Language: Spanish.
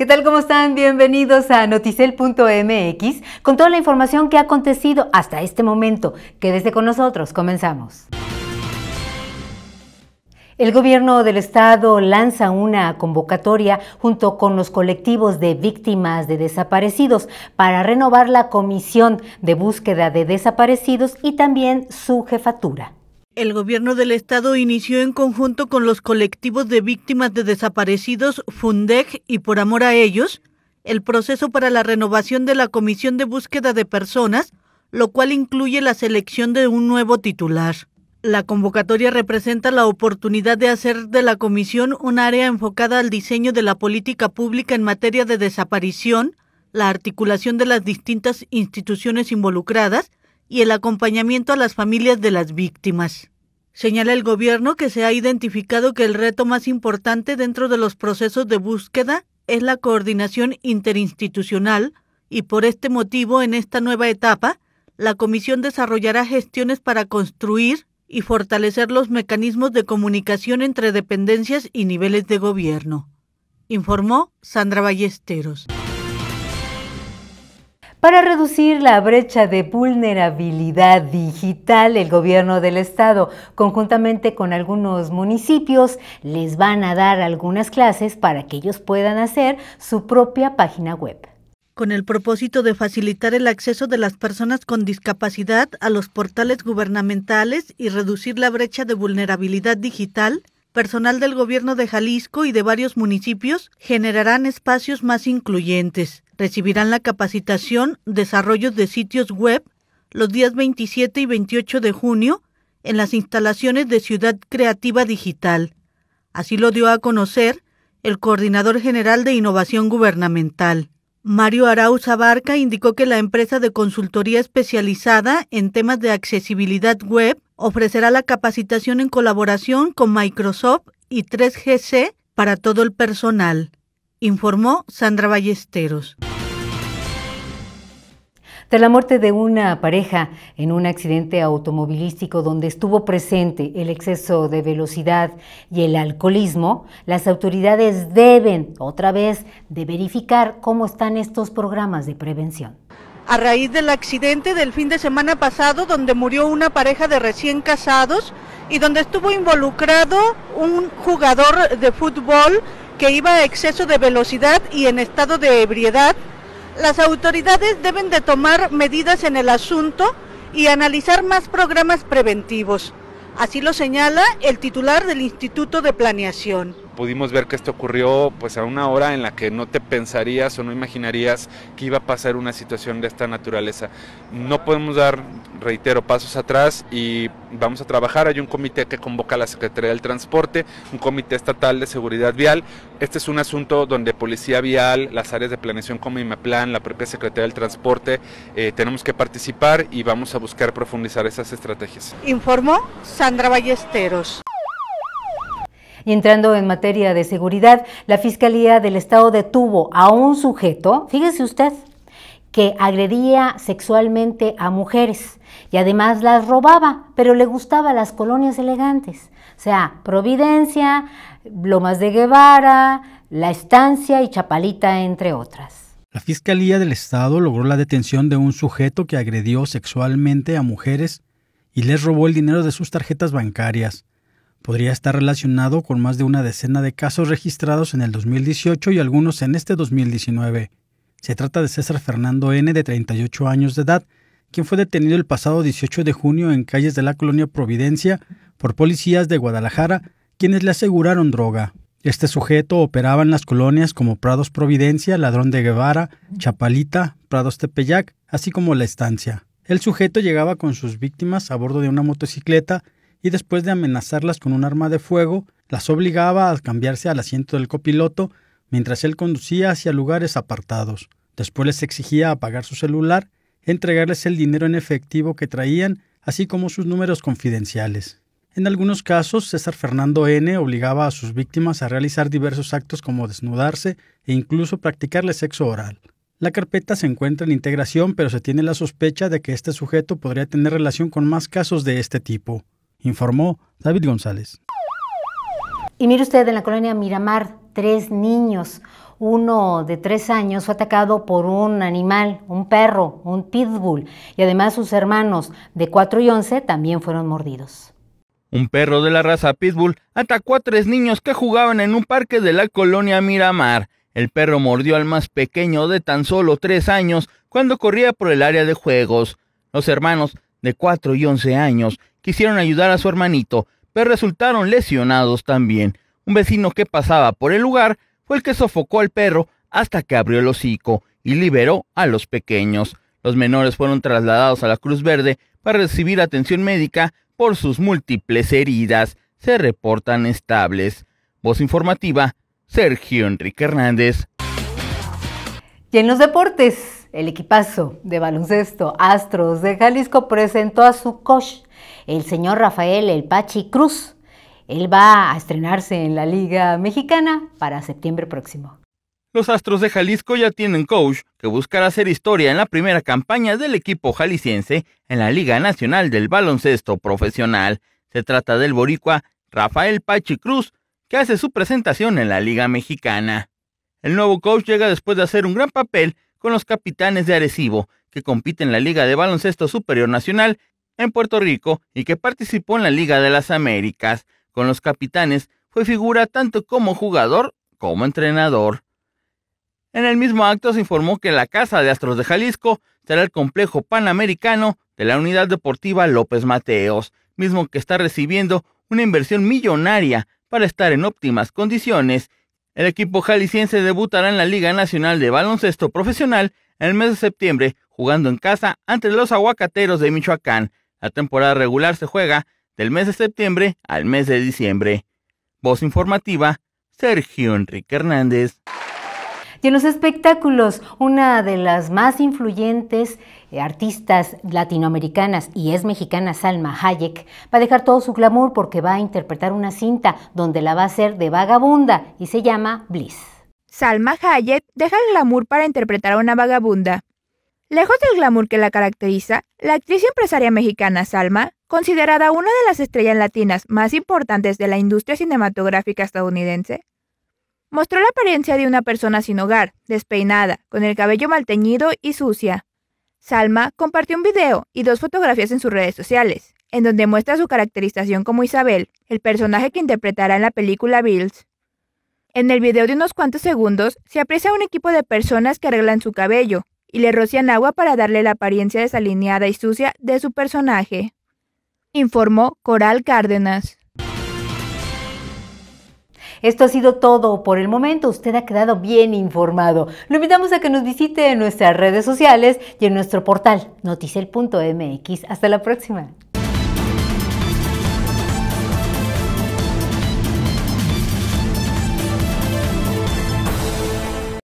¿Qué tal? ¿Cómo están? Bienvenidos a noticel.mx con toda la información que ha acontecido hasta este momento. Quédese con nosotros, comenzamos. El gobierno del estado lanza una convocatoria junto con los colectivos de víctimas de desaparecidos para renovar la comisión de búsqueda de desaparecidos y también su jefatura. El gobierno del estado inició en conjunto con los colectivos de víctimas de desaparecidos Fundeg y Por Amor a Ellos el proceso para la renovación de la comisión de búsqueda de personas, lo cual incluye la selección de un nuevo titular. La convocatoria representa la oportunidad de hacer de la Comisión un área enfocada al diseño de la política pública en materia de desaparición, la articulación de las distintas instituciones involucradas y el acompañamiento a las familias de las víctimas. Señala el gobierno que se ha identificado que el reto más importante dentro de los procesos de búsqueda es la coordinación interinstitucional y por este motivo en esta nueva etapa la Comisión desarrollará gestiones para construir y fortalecer los mecanismos de comunicación entre dependencias y niveles de gobierno, informó Sandra Ballesteros. Para reducir la brecha de vulnerabilidad digital, el gobierno del estado, conjuntamente con algunos municipios, les van a dar algunas clases para que ellos puedan hacer su propia página web. Con el propósito de facilitar el acceso de las personas con discapacidad a los portales gubernamentales y reducir la brecha de vulnerabilidad digital, personal del gobierno de Jalisco y de varios municipios generarán espacios más incluyentes. Recibirán la capacitación Desarrollo de sitios web los días 27 y 28 de junio en las instalaciones de Ciudad Creativa Digital. Así lo dio a conocer el coordinador general de Innovación Gubernamental. Mario Arauz Abarca indicó que la empresa de consultoría especializada en temas de accesibilidad web ofrecerá la capacitación en colaboración con Microsoft y 3GC para todo el personal, informó Sandra Ballesteros. Tras la muerte de una pareja en un accidente automovilístico donde estuvo presente el exceso de velocidad y el alcoholismo, las autoridades deben, otra vez, de verificar cómo están estos programas de prevención. A raíz del accidente del fin de semana pasado, donde murió una pareja de recién casados y donde estuvo involucrado un jugador de fútbol que iba a exceso de velocidad y en estado de ebriedad, las autoridades deben de tomar medidas en el asunto y analizar más programas preventivos. Así lo señala el titular del Instituto de Planeación pudimos ver que esto ocurrió pues a una hora en la que no te pensarías o no imaginarías que iba a pasar una situación de esta naturaleza. No podemos dar, reitero, pasos atrás y vamos a trabajar. Hay un comité que convoca a la Secretaría del Transporte, un comité estatal de seguridad vial. Este es un asunto donde Policía Vial, las áreas de planeación como IMAPLAN, la propia Secretaría del Transporte, eh, tenemos que participar y vamos a buscar profundizar esas estrategias. Informó Sandra Ballesteros. Y entrando en materia de seguridad, la Fiscalía del Estado detuvo a un sujeto, fíjese usted, que agredía sexualmente a mujeres y además las robaba, pero le gustaban las colonias elegantes. O sea, Providencia, Lomas de Guevara, La Estancia y Chapalita, entre otras. La Fiscalía del Estado logró la detención de un sujeto que agredió sexualmente a mujeres y les robó el dinero de sus tarjetas bancarias podría estar relacionado con más de una decena de casos registrados en el 2018 y algunos en este 2019. Se trata de César Fernando N., de 38 años de edad, quien fue detenido el pasado 18 de junio en calles de la colonia Providencia por policías de Guadalajara, quienes le aseguraron droga. Este sujeto operaba en las colonias como Prados Providencia, Ladrón de Guevara, Chapalita, Prados Tepeyac, así como La Estancia. El sujeto llegaba con sus víctimas a bordo de una motocicleta y después de amenazarlas con un arma de fuego, las obligaba a cambiarse al asiento del copiloto mientras él conducía hacia lugares apartados. Después les exigía apagar su celular, entregarles el dinero en efectivo que traían, así como sus números confidenciales. En algunos casos, César Fernando N. obligaba a sus víctimas a realizar diversos actos como desnudarse e incluso practicarle sexo oral. La carpeta se encuentra en integración, pero se tiene la sospecha de que este sujeto podría tener relación con más casos de este tipo informó David González. Y mire usted, en la colonia Miramar, tres niños, uno de tres años fue atacado por un animal, un perro, un pitbull, y además sus hermanos de cuatro y once también fueron mordidos. Un perro de la raza pitbull atacó a tres niños que jugaban en un parque de la colonia Miramar. El perro mordió al más pequeño de tan solo tres años cuando corría por el área de juegos. Los hermanos de cuatro y once años quisieron ayudar a su hermanito, pero resultaron lesionados también. Un vecino que pasaba por el lugar fue el que sofocó al perro hasta que abrió el hocico y liberó a los pequeños. Los menores fueron trasladados a la Cruz Verde para recibir atención médica por sus múltiples heridas. Se reportan estables. Voz informativa, Sergio Enrique Hernández. Y en los deportes, el equipazo de baloncesto Astros de Jalisco presentó a su coach, el señor Rafael El Pachi Cruz. Él va a estrenarse en la Liga Mexicana para septiembre próximo. Los Astros de Jalisco ya tienen coach que buscará hacer historia en la primera campaña del equipo jalisciense en la Liga Nacional del Baloncesto Profesional. Se trata del boricua Rafael Pachi Cruz, que hace su presentación en la Liga Mexicana. El nuevo coach llega después de hacer un gran papel con los capitanes de Arecibo, que compiten en la Liga de Baloncesto Superior Nacional en Puerto Rico y que participó en la Liga de las Américas. Con los capitanes fue figura tanto como jugador como entrenador. En el mismo acto se informó que la Casa de Astros de Jalisco será el complejo panamericano de la Unidad Deportiva López Mateos, mismo que está recibiendo una inversión millonaria para estar en óptimas condiciones. El equipo jalisciense debutará en la Liga Nacional de Baloncesto Profesional en el mes de septiembre, jugando en casa ante los aguacateros de Michoacán. La temporada regular se juega del mes de septiembre al mes de diciembre. Voz informativa, Sergio Enrique Hernández. Y en los espectáculos, una de las más influyentes eh, artistas latinoamericanas y es mexicana, Salma Hayek, va a dejar todo su glamour porque va a interpretar una cinta donde la va a hacer de vagabunda y se llama Bliss. Salma Hayek deja el glamour para interpretar a una vagabunda. Lejos del glamour que la caracteriza, la actriz y empresaria mexicana Salma, considerada una de las estrellas latinas más importantes de la industria cinematográfica estadounidense, mostró la apariencia de una persona sin hogar, despeinada, con el cabello mal teñido y sucia. Salma compartió un video y dos fotografías en sus redes sociales, en donde muestra su caracterización como Isabel, el personaje que interpretará en la película Bills. En el video de unos cuantos segundos se aprecia un equipo de personas que arreglan su cabello y le rocian agua para darle la apariencia desalineada y sucia de su personaje. Informó Coral Cárdenas. Esto ha sido todo por el momento. Usted ha quedado bien informado. Lo invitamos a que nos visite en nuestras redes sociales y en nuestro portal noticel.mx. Hasta la próxima.